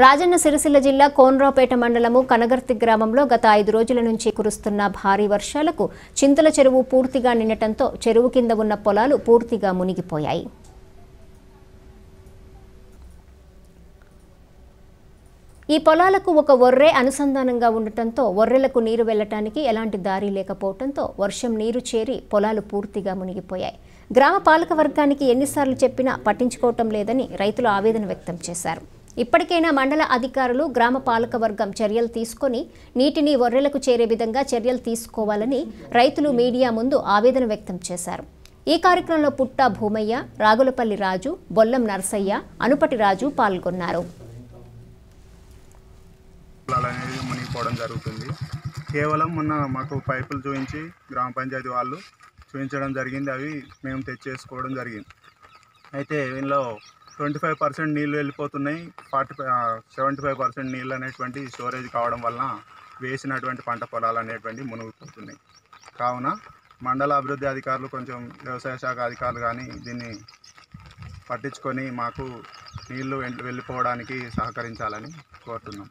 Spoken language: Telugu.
రాజన్న సిరిసిల్ల జిల్లా కోన్రాపేట మండలము కనగర్తి గ్రామంలో గత ఐదు రోజుల నుంచి కురుస్తున్న భారీ వర్షాలకు చింతల చెరువు పూర్తిగా నిండటంతో చెరువు కింద ఉన్న పొలాలు పూర్తిగా మునిగిపోయాయి. ఈ పొలాలకు ఒక ఒర్రే అనుసంధానంగా ఉండటంతో ఒర్రెలకు నీరు వెళ్ళటానికి ఎలాంటి దారి లేకపోవడంతో వర్షం నీరు చేరి పొలాలు పూర్తిగా మునిగిపోయాయి. గ్రామ పాలక వర్గానికి ఎన్నిసార్లు చెప్పినా పట్టించుకోవటం లేదని రైతులు ఆవేదన వ్యక్తం చేశారు. ఇప్పటికైనా మండల అధికారులు గ్రామ పాలక వర్గం చర్యలు తీసుకొని నీటిని ఒర్రెలకు చేరే విధంగా చర్యలు తీసుకోవాలని రైతులు మీడియా ముందు ఆవేదన వ్యక్తం చేశారు. ఈ కార్యక్రమంలో పుట్ట భూమయ్య రాగులపల్లి రాజు బొల్లం నరసయ్య అనుపటి రాజు పాల్గొన్నారు. అనేది మునిగిపోవడం జరుగుతుంది. కేవలం మొన్న మాకు పైపులు చూపించి గ్రామ పంచాయతీ వాళ్ళు చూపించడం జరిగింది. అవి మేము తెచ్చేసుకోవడం జరిగింది. అయితే దీనిలో ట్వంటీ ఫైవ్ పర్సెంట్ నీళ్ళు వెళ్ళిపోతున్నాయి. Forty five seventy five percent నీళ్ళు అనేటువంటి స్టోరేజ్ కావడం వలన వేసినటువంటి పంట పొలాలు అనేటువంటి మునిగిపోతున్నాయి కావున మండల అభివృద్ధి అధికారులు కొంచెం వ్యవసాయ శాఖ అధికారులు కానీ దీన్ని పట్టించుకొని మాకు నీళ్ళు వెంట- వెళ్ళిపోవడానికి సహకరించాలని కోరుతున్నాం.